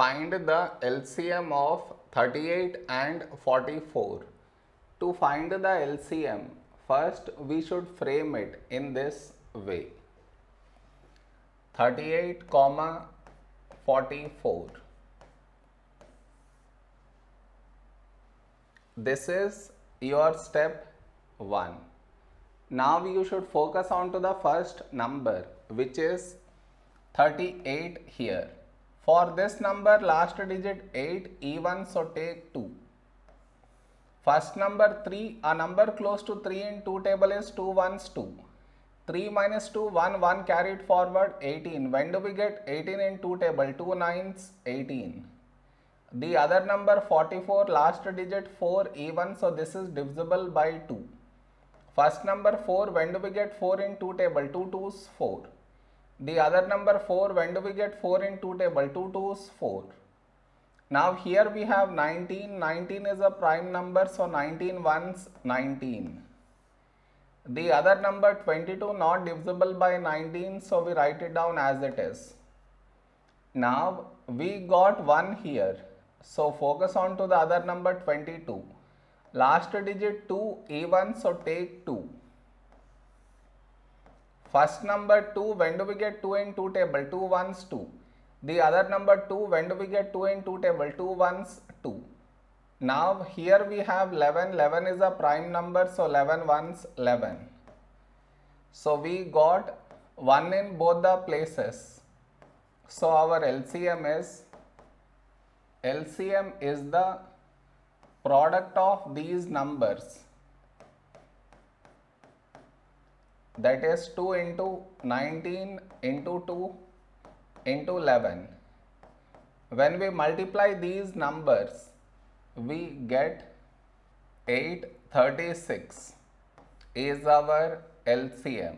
Find the LCM of 38 and 44. To find the LCM, first we should frame it in this way. 38 comma 44. This is your step 1. Now you should focus on to the first number which is 38 here. For this number last digit 8 even so take 2. First number 3 a number close to 3 in 2 table is 2 ones 2. 3 minus 2 1 1 carried forward 18. When do we get 18 in 2 table? 2 nines 18. The other number 44 last digit 4 even so this is divisible by 2. First number 4 when do we get 4 in 2 table? 2 twos 4. The other number 4 when do we get 4 in 2 table? 2 twos 4. Now here we have 19. 19 is a prime number so 19 ones 19. The other number 22 not divisible by 19 so we write it down as it is. Now we got 1 here. So focus on to the other number 22. Last digit 2 even so take 2. First number 2 when do we get 2 in 2 table? 2 ones 2. The other number 2 when do we get 2 in 2 table? 2 ones 2. Now here we have 11. 11 is a prime number so 11 ones 11. So we got 1 in both the places. So our LCM is LCM is the product of these numbers that is 2 into 19 into 2 into 11. When we multiply these numbers, we get 836 is our LCM.